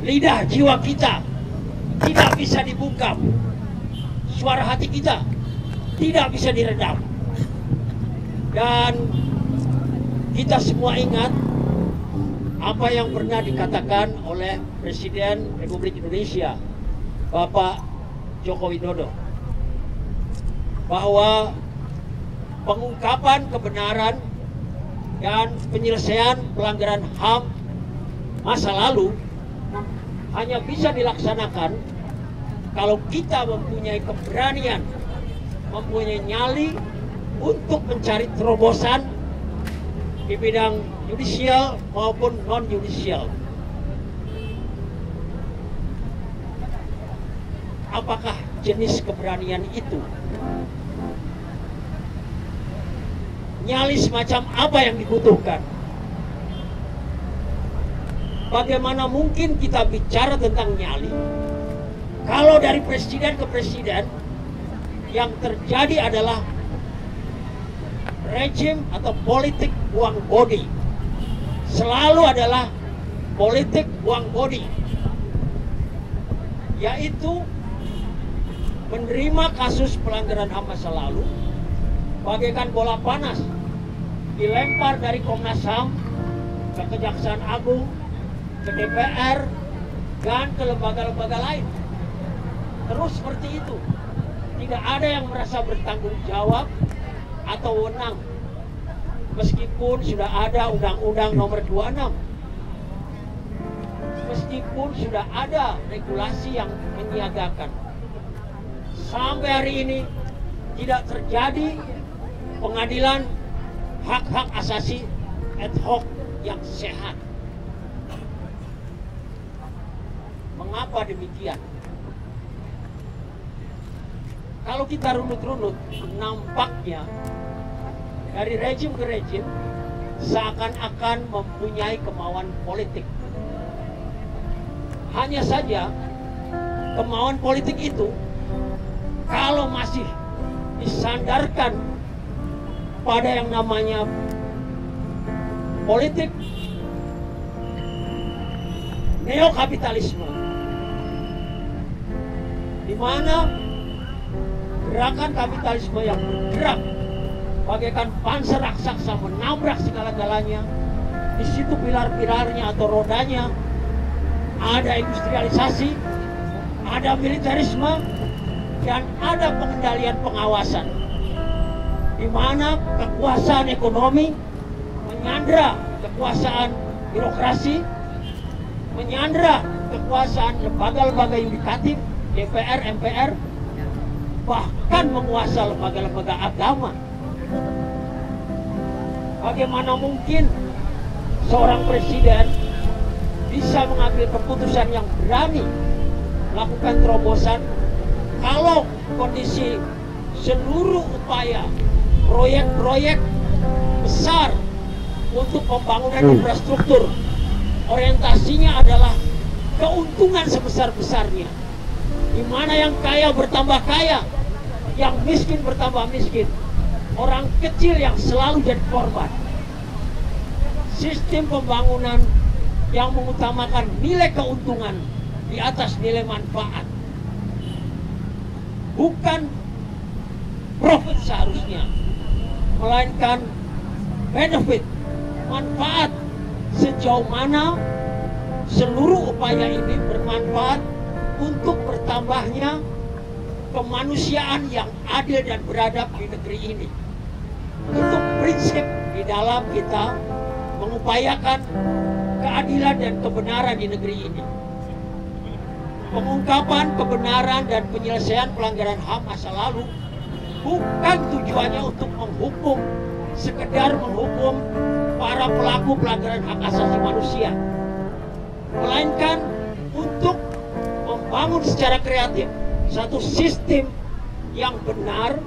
lidah jiwa kita tidak bisa dibungkam. Suara hati kita tidak bisa diredam. Dan kita semua ingat apa yang pernah dikatakan oleh Presiden Republik Indonesia, Bapak Joko Widodo, bahwa pengungkapan kebenaran dan penyelesaian pelanggaran HAM masa lalu hanya bisa dilaksanakan kalau kita mempunyai keberanian, mempunyai nyali untuk mencari terobosan di bidang judicial maupun non judicial. Apakah jenis keberanian itu? Nyali semacam apa yang dibutuhkan? Bagaimana mungkin kita bicara tentang nyali? Kalau dari presiden ke presiden yang terjadi adalah rejim atau politik buang body selalu adalah politik buang body yaitu menerima kasus pelanggaran HAM masa lalu bagaikan bola panas dilempar dari Komnas HAM ke Kejaksaan Agung ke DPR dan ke lembaga-lembaga lain. Terus seperti itu. Tidak ada yang merasa bertanggung jawab atau wenang. Meskipun sudah ada undang-undang nomor 26 meskipun sudah ada regulasi yang menyiagakan. Sampai hari ini tidak terjadi pengadilan hak-hak asasi ad hoc yang sehat mengapa demikian kalau kita runut-runut nampaknya dari rejim ke rejim seakan-akan mempunyai kemauan politik. Hanya saja kemauan politik itu kalau masih disandarkan pada yang namanya politik neokapitalisme mana gerakan kapitalisme yang bergerak bagaikan panser raksasa menabrak segala-galanya. Di situ pilar-pilarnya atau rodanya ada industrialisasi, ada militerisme, dan ada pengendalian pengawasan. Di mana kekuasaan ekonomi menyandra kekuasaan birokrasi, menyandra kekuasaan lembaga-lembaga yudikatif, DPR, MPR, bahkan menguasai lembaga-lembaga agama. Bagaimana mungkin seorang presiden bisa mengambil keputusan yang berani melakukan terobosan kalau kondisi seluruh upaya proyek-proyek besar untuk pembangunan infrastruktur orientasinya adalah keuntungan sebesar-besarnya di mana yang kaya bertambah kaya yang miskin bertambah miskin orang kecil yang selalu jadi korban. Sistem pembangunan yang mengutamakan nilai keuntungan di atas nilai manfaat. Bukan profit seharusnya, melainkan benefit, manfaat sejauh mana seluruh upaya ini bermanfaat untuk bertambahnya kemanusiaan yang adil dan beradab di negeri ini. Itu prinsip di dalam kita mengupayakan keadilan dan kebenaran di negeri ini. Pengungkapan kebenaran dan penyelesaian pelanggaran HAM masa lalu bukan tujuannya untuk menghukum, sekedar menghukum para pelaku pelanggaran hak asasi manusia. Melainkan untuk membangun secara kreatif satu sistem yang benar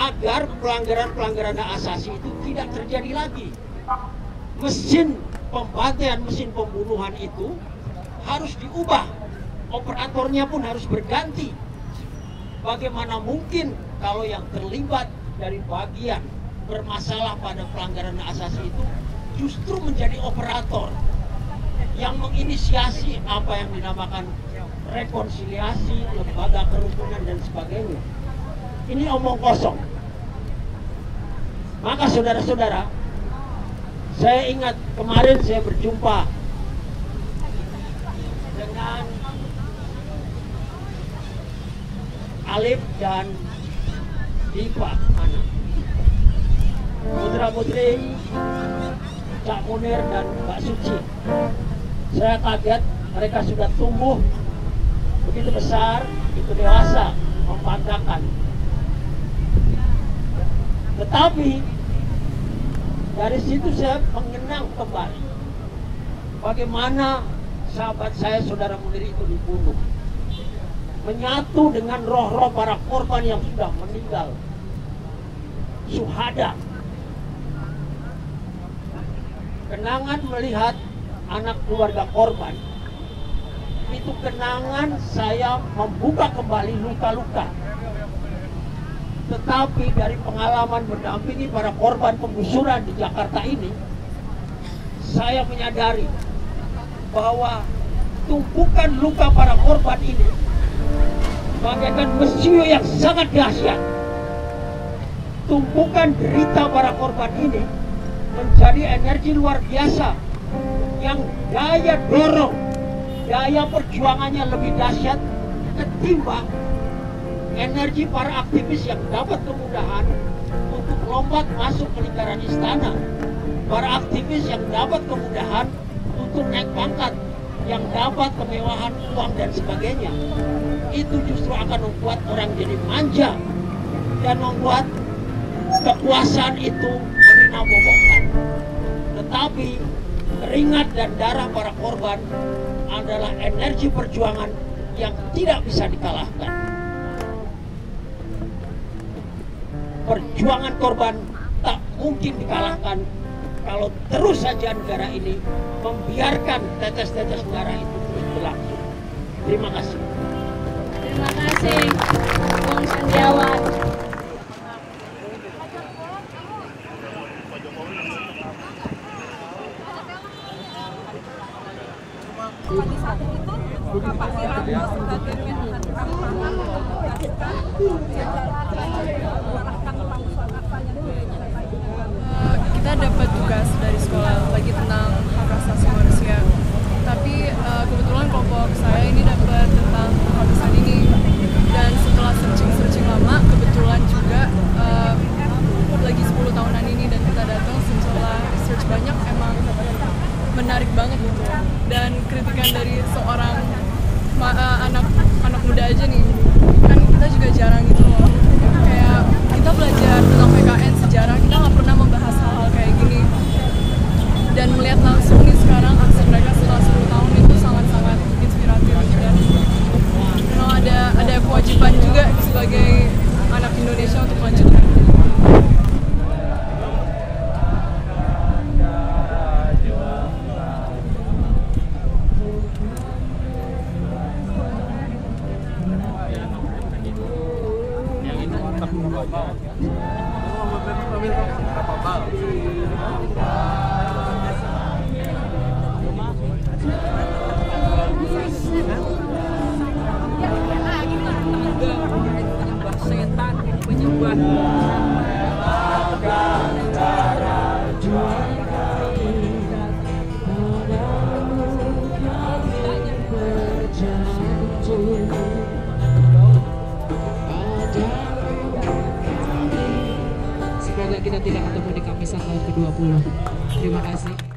agar pelanggaran-pelanggaran hak asasi itu tidak terjadi lagi. Mesin pembantaian, mesin pembunuhan itu harus diubah. Operatornya pun harus berganti. Bagaimana mungkin kalau yang terlibat dari bagian bermasalah pada pelanggaran hak asasi itu justru menjadi operator yang menginisiasi apa yang dinamakan rekonsiliasi, lembaga kerukunan dan sebagainya. Ini omong kosong. Maka saudara-saudara, saya ingat kemarin saya berjumpa dengan Alif dan Diva anak Putra Putri Cak Munir dan Mbak Suci saya kaget mereka sudah tumbuh begitu besar itu dewasa membanggakan tetapi dari situ saya mengenang kembali. Bagaimana sahabat saya saudara Munir itu dibunuh. Menyatu dengan roh-roh para korban yang sudah meninggal. Suhada. Kenangan melihat anak keluarga korban itu kenangan saya membuka kembali luka-luka tetapi dari pengalaman mendampingi para korban penggusuran di Jakarta ini saya menyadari bahwa tumpukan luka para korban ini bagaikan mesiu yang sangat dahsyat. Tumpukan derita para korban ini menjadi energi luar biasa yang daya dorong, daya perjuangannya lebih dahsyat ketimbang energi para aktivis yang dapat kemudahan untuk lompat masuk ke lingkaran istana. Para aktivis yang dapat kemudahan untuk naik pangkat, yang dapat kemewahan uang dan sebagainya itu justru akan membuat orang jadi manja dan membuat kekuasaan itu meninabobokan. Tetapi keringat dan darah para korban adalah energi perjuangan yang tidak bisa dikalahkan. Perjuangan korban tak mungkin dikalahkan kalau terus saja negara ini membiarkan tetes-tetes darah itu terus berlangsung. Terima kasih. Terima kasih, Bung Sandiawan. Kita dapat tugas dari sekolah lagi tentang hak asasi manusia. Tapi uh, kebetulan kelompok saya anak Indonesia untuk Kamisan tahun ke-20. Terima kasih.